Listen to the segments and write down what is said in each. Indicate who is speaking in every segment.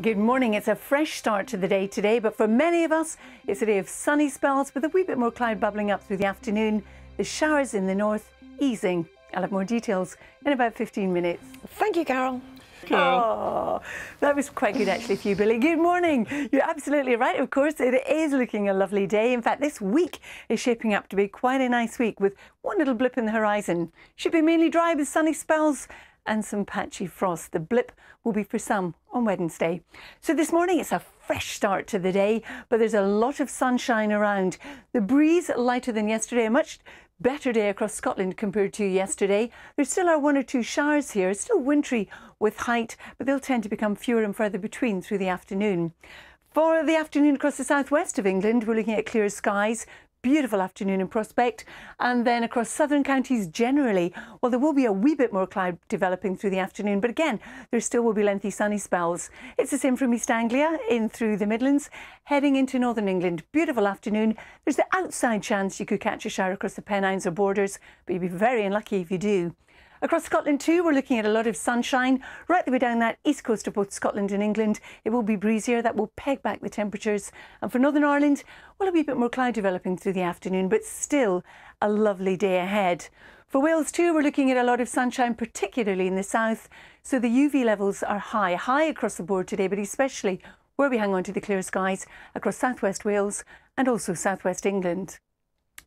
Speaker 1: Good morning. It's a fresh start to the day today, but for many of us, it's a day of sunny spells with a wee bit more cloud bubbling up through the afternoon. The showers in the north easing. I'll have more details in about 15 minutes.
Speaker 2: Thank you, Carol.
Speaker 1: Oh, that was quite good actually for you, Billy. Good morning. You're absolutely right, of course. It is looking a lovely day. In fact, this week is shaping up to be quite a nice week with one little blip in the horizon. Should be mainly dry with sunny spells and some patchy frost. The blip will be for some on Wednesday. So this morning it's a fresh start to the day, but there's a lot of sunshine around. The breeze lighter than yesterday, a much better day across Scotland compared to yesterday. There still are one or two showers here, it's still wintry with height, but they'll tend to become fewer and further between through the afternoon. For the afternoon across the southwest of England, we're looking at clear skies, beautiful afternoon in prospect. And then across southern counties generally, well, there will be a wee bit more cloud developing through the afternoon. But again, there still will be lengthy sunny spells. It's the same from East Anglia in through the Midlands, heading into northern England. Beautiful afternoon. There's the outside chance you could catch a shower across the Pennines or borders, but you'd be very unlucky if you do. Across Scotland too, we're looking at a lot of sunshine right the way down that east coast of both Scotland and England. It will be breezier, that will peg back the temperatures. And for Northern Ireland, well, a wee bit more cloud developing through the afternoon, but still a lovely day ahead. For Wales too, we're looking at a lot of sunshine, particularly in the south. So the UV levels are high, high across the board today, but especially where we hang on to the clear skies across southwest Wales and also southwest England.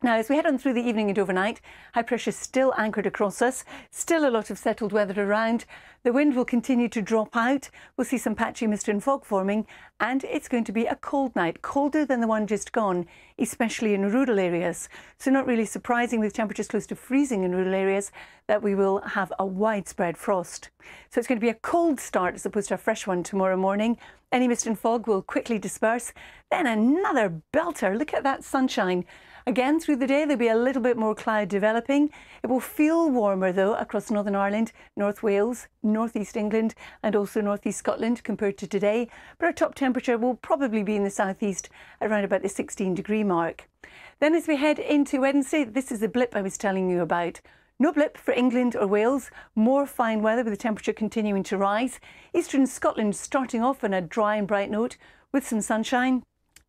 Speaker 1: Now, as we head on through the evening and overnight, high pressure is still anchored across us, still a lot of settled weather around. The wind will continue to drop out. We'll see some patchy mist and fog forming, and it's going to be a cold night, colder than the one just gone, especially in rural areas. So, not really surprising with temperatures close to freezing in rural areas that we will have a widespread frost. So, it's going to be a cold start as opposed to a fresh one tomorrow morning. Any mist and fog will quickly disperse. Then another belter. Look at that sunshine. Again, through the day, there'll be a little bit more cloud developing. It will feel warmer, though, across Northern Ireland, North Wales, North East England, and also North East Scotland compared to today. But our top temperature will probably be in the southeast around about the 16 degree mark. Then, as we head into Wednesday, this is the blip I was telling you about. No blip for England or Wales. More fine weather with the temperature continuing to rise. Eastern Scotland starting off on a dry and bright note with some sunshine.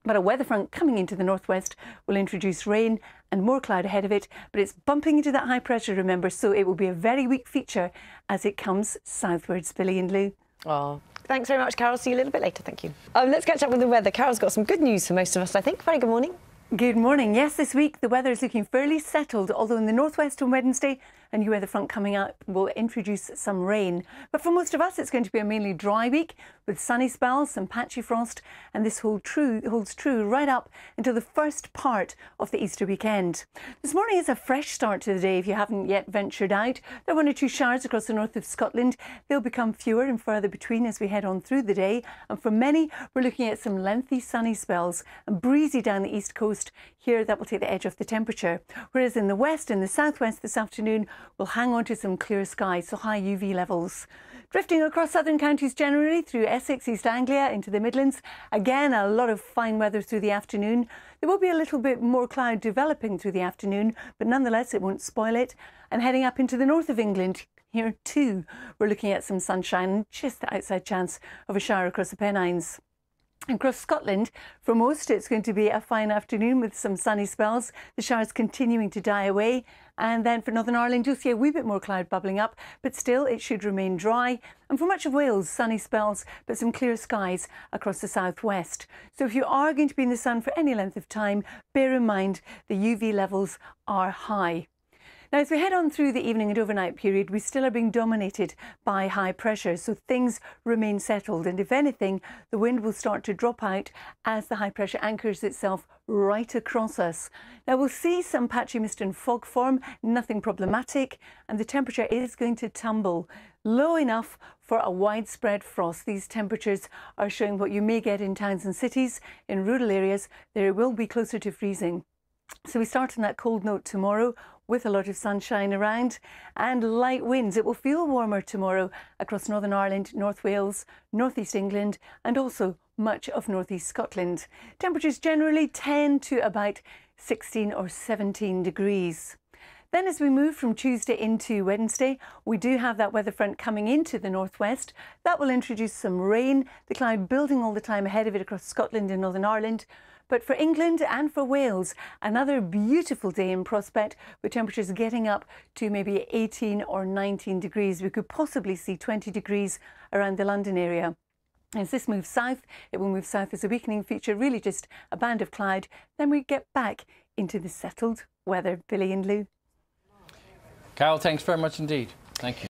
Speaker 1: But a weather front coming into the northwest will introduce rain and more cloud ahead of it. But it's bumping into that high pressure, remember, so it will be a very weak feature as it comes southwards, Billy and Lou.
Speaker 2: Oh, thanks very much, Carol. See you a little bit later. Thank you. Um, let's catch up with the weather. Carol's got some good news for most of us, I think. Very good morning.
Speaker 1: Good morning. Yes, this week the weather is looking fairly settled, although in the northwest on Wednesday a new weather front coming up will introduce some rain. But for most of us, it's going to be a mainly dry week with sunny spells, some patchy frost, and this hold true, holds true right up until the first part of the Easter weekend. This morning is a fresh start to the day if you haven't yet ventured out. There are one or two showers across the north of Scotland. They'll become fewer and further between as we head on through the day. And for many, we're looking at some lengthy sunny spells and breezy down the east coast. Here, that will take the edge off the temperature. Whereas in the west and the southwest this afternoon, we'll hang on to some clear skies, so high UV levels. Drifting across southern counties generally through Essex, East Anglia into the Midlands. Again, a lot of fine weather through the afternoon. There will be a little bit more cloud developing through the afternoon, but nonetheless, it won't spoil it. And heading up into the north of England, here too, we're looking at some sunshine, just the outside chance of a shower across the Pennines. Across Scotland, for most, it's going to be a fine afternoon with some sunny spells. The showers continuing to die away. And then for Northern Ireland, you'll see a wee bit more cloud bubbling up, but still it should remain dry. And for much of Wales, sunny spells, but some clear skies across the southwest. So if you are going to be in the sun for any length of time, bear in mind the UV levels are high. Now, as we head on through the evening and overnight period, we still are being dominated by high pressure, so things remain settled. And if anything, the wind will start to drop out as the high pressure anchors itself right across us. Now, we'll see some patchy mist and fog form, nothing problematic, and the temperature is going to tumble low enough for a widespread frost. These temperatures are showing what you may get in towns and cities. In rural areas, they will be closer to freezing. So we start on that cold note tomorrow with a lot of sunshine around and light winds. It will feel warmer tomorrow across Northern Ireland, North Wales, North East England and also much of North East Scotland. Temperatures generally 10 to about 16 or 17 degrees. Then, as we move from Tuesday into Wednesday, we do have that weather front coming into the northwest. That will introduce some rain, the cloud building all the time ahead of it across Scotland and Northern Ireland. But for England and for Wales, another beautiful day in prospect with temperatures getting up to maybe 18 or 19 degrees. We could possibly see 20 degrees around the London area. As this moves south, it will move south as a weakening feature, really just a band of cloud. Then we get back into the settled weather. Billy and Lou.
Speaker 3: Carol, thanks very much indeed. Thank you.